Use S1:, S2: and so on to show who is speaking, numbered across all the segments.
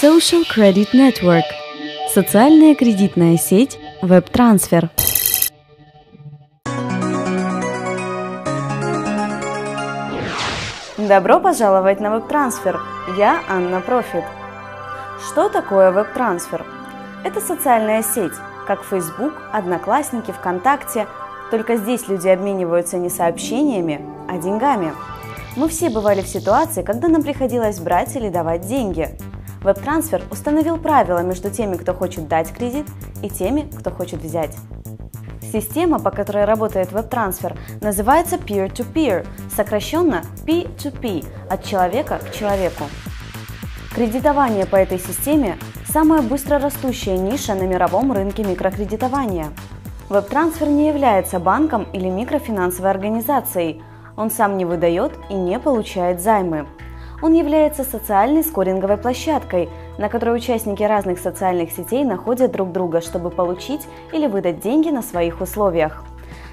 S1: Social Credit Network – социальная кредитная сеть WebTransfer.
S2: Добро пожаловать на WebTransfer. Я Анна Профит. Что такое WebTransfer? Это социальная сеть, как Facebook, Одноклассники, ВКонтакте, только здесь люди обмениваются не сообщениями, а деньгами. Мы все бывали в ситуации, когда нам приходилось брать или давать деньги. WebTransfer установил правила между теми, кто хочет дать кредит, и теми, кто хочет взять. Система, по которой работает WebTransfer, называется Peer-to-Peer, сокращенно P2P, от человека к человеку. Кредитование по этой системе – самая быстро растущая ниша на мировом рынке микрокредитования. WebTransfer не является банком или микрофинансовой организацией. Он сам не выдает и не получает займы. Он является социальной скоринговой площадкой, на которой участники разных социальных сетей находят друг друга, чтобы получить или выдать деньги на своих условиях.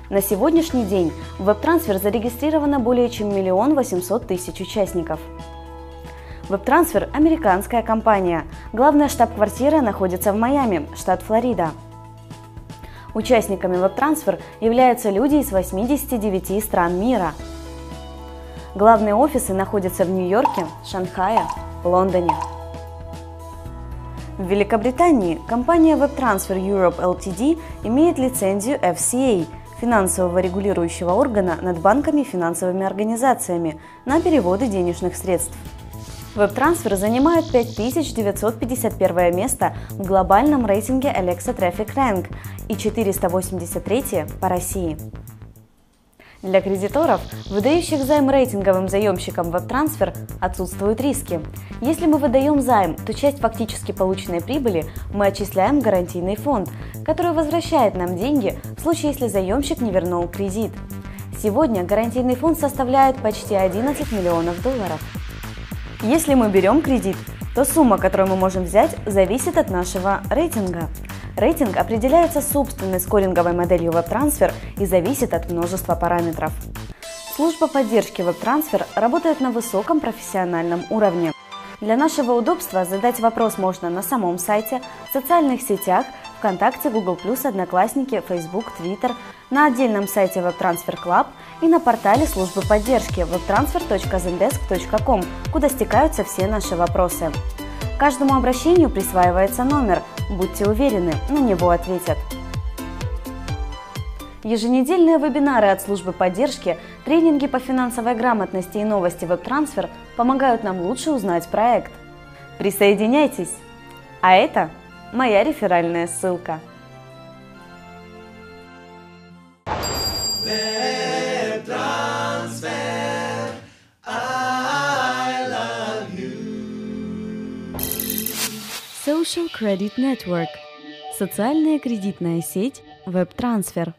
S2: На сегодняшний день в WebTransfer зарегистрировано более чем миллион восемьсот тысяч участников. WebTransfer – американская компания. Главная штаб-квартира находится в Майами, штат Флорида. Участниками WebTransfer являются люди из 89 стран мира – Главные офисы находятся в Нью-Йорке, Шанхае, Лондоне. В Великобритании компания WebTransfer Europe Ltd имеет лицензию FCA – финансового регулирующего органа над банками и финансовыми организациями на переводы денежных средств. WebTransfer занимает 5951 место в глобальном рейтинге Alexa Traffic Rank и 483 по России. Для кредиторов, выдающих займ рейтинговым заемщикам WebTransfer, отсутствуют риски. Если мы выдаем займ, то часть фактически полученной прибыли мы отчисляем в гарантийный фонд, который возвращает нам деньги в случае, если заемщик не вернул кредит. Сегодня гарантийный фонд составляет почти 11 миллионов долларов. Если мы берем кредит, то сумма, которую мы можем взять, зависит от нашего рейтинга. Рейтинг определяется собственной скоринговой моделью WebTransfer и зависит от множества параметров. Служба поддержки WebTransfer работает на высоком профессиональном уровне. Для нашего удобства задать вопрос можно на самом сайте, в социальных сетях, ВКонтакте, Google+, Одноклассники, Facebook, Twitter, на отдельном сайте WebTransfer Club и на портале службы поддержки webtransfer.zendesk.com, куда стекаются все наши вопросы. Каждому обращению присваивается номер. Будьте уверены, на него ответят. Еженедельные вебинары от службы поддержки, тренинги по финансовой грамотности и новости WebTransfer помогают нам лучше узнать проект. Присоединяйтесь! А это моя реферальная ссылка.
S1: Social Credit Network – социальная кредитная сеть WebTransfer.